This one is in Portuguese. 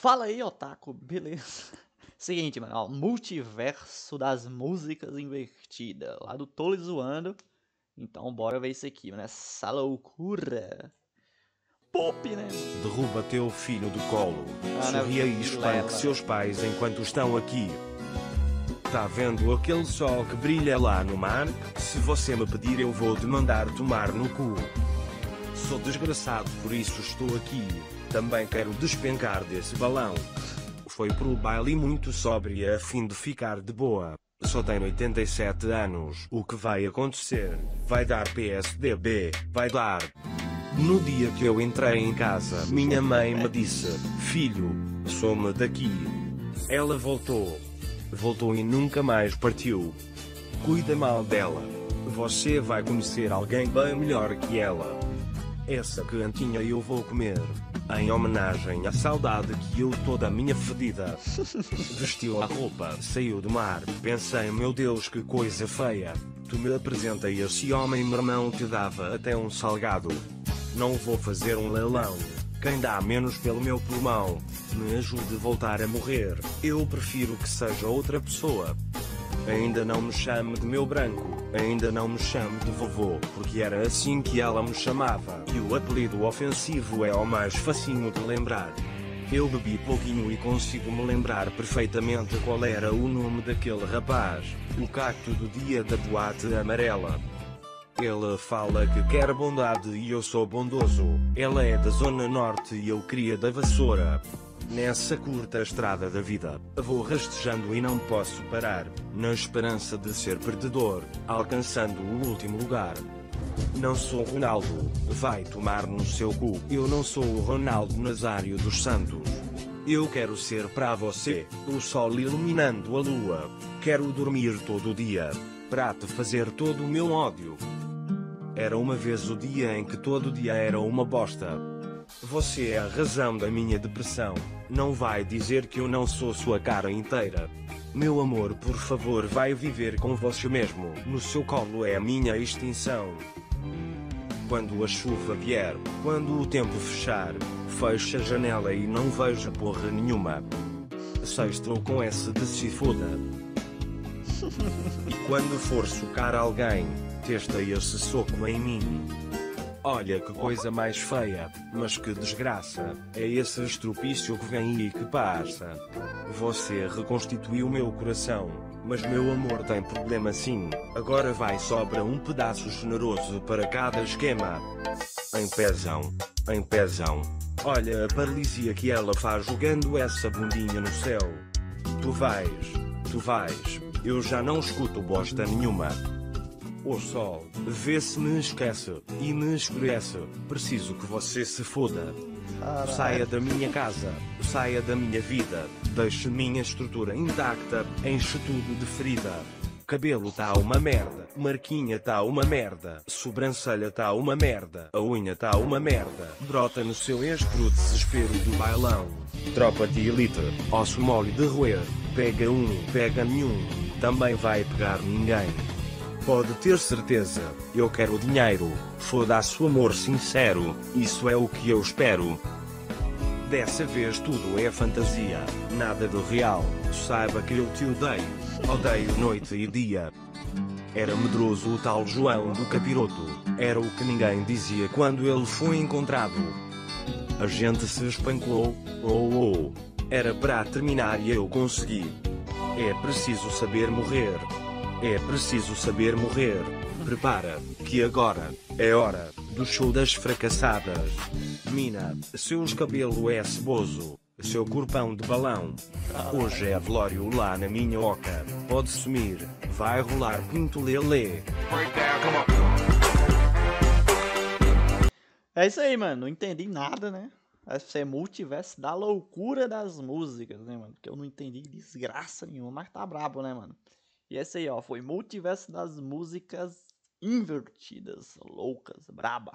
Fala aí, Otaku, beleza? Seguinte, mano, ó, multiverso das músicas invertidas, lá do Tolo Zoando. Então bora ver isso aqui, mano, essa loucura. Pop, né? Derruba teu filho do colo. Ah, Sorria e espanque seus pais enquanto estão aqui. Tá vendo aquele sol que brilha lá no mar? Se você me pedir eu vou te mandar tomar no cu. Sou desgraçado por isso estou aqui. Também quero despencar desse balão. Foi pro baile muito sóbria a fim de ficar de boa. Só tenho 87 anos. O que vai acontecer? Vai dar PSDB, vai dar. No dia que eu entrei em casa, minha mãe me disse: Filho, some daqui. Ela voltou. Voltou e nunca mais partiu. Cuida mal dela. Você vai conhecer alguém bem melhor que ela. Essa cantinha eu vou comer. Em homenagem à saudade que eu toda minha fedida. Vestiu a roupa, saiu do mar. Pensei, meu Deus, que coisa feia. Tu me apresenta esse homem, meu irmão te dava até um salgado. Não vou fazer um leilão. Quem dá menos pelo meu pulmão, me ajude a voltar a morrer. Eu prefiro que seja outra pessoa. Ainda não me chame de meu branco, ainda não me chame de vovô, porque era assim que ela me chamava. E o apelido ofensivo é o mais facinho de lembrar. Eu bebi pouquinho e consigo me lembrar perfeitamente qual era o nome daquele rapaz, o cacto do dia da boate amarela. Ele fala que quer bondade e eu sou bondoso. Ela é da zona norte e eu queria da vassoura. Nessa curta estrada da vida, vou rastejando e não posso parar, na esperança de ser perdedor, alcançando o último lugar. Não sou Ronaldo, vai tomar no seu cu. Eu não sou o Ronaldo Nazário dos Santos. Eu quero ser para você, o sol iluminando a lua. Quero dormir todo dia, para te fazer todo o meu ódio. Era uma vez o dia em que todo dia era uma bosta. Você é a razão da minha depressão. Não vai dizer que eu não sou sua cara inteira. Meu amor, por favor, vai viver com você mesmo. No seu colo é a minha extinção. Quando a chuva vier, quando o tempo fechar, fecha a janela e não vejo porra nenhuma. Sextou com esse de se foda. E quando for socar alguém, testa esse soco em mim. Olha que coisa mais feia, mas que desgraça, é esse estropício que vem e que passa. Você reconstituiu meu coração, mas meu amor tem problema sim, agora vai sobra um pedaço generoso para cada esquema. Em pezão, em pezão. Olha a paralisia que ela faz jogando essa bundinha no céu. Tu vais, tu vais, eu já não escuto bosta nenhuma. O sol, vê se me esquece e me escurece. Preciso que você se foda. Saia da minha casa, saia da minha vida, deixe minha estrutura intacta, enche tudo de ferida. Cabelo tá uma merda, marquinha tá uma merda, sobrancelha tá uma merda, a unha tá uma merda. Brota no seu estro o desespero do bailão. Tropa de elite, osso mole de roer, pega um, pega nenhum, também vai pegar ninguém. Pode ter certeza, eu quero dinheiro, foda-se o amor sincero, isso é o que eu espero. Dessa vez tudo é fantasia, nada de real, saiba que eu te odeio, odeio noite e dia. Era medroso o tal João do Capiroto, era o que ninguém dizia quando ele foi encontrado. A gente se espancou, oh oh, era para terminar e eu consegui. É preciso saber morrer. É preciso saber morrer. Prepara, que agora é hora do show das fracassadas. Mina, seus cabelo é ceboso, seu corpão de balão. Hoje é velório lá na minha oca. Pode sumir, vai rolar pinto lelê. É isso aí, mano. Não entendi nada, né? Esse é multiverso da loucura das músicas, né, mano? Porque eu não entendi desgraça nenhuma, mas tá brabo, né, mano? E esse aí, ó, foi Multiverso das Músicas Invertidas, loucas, braba.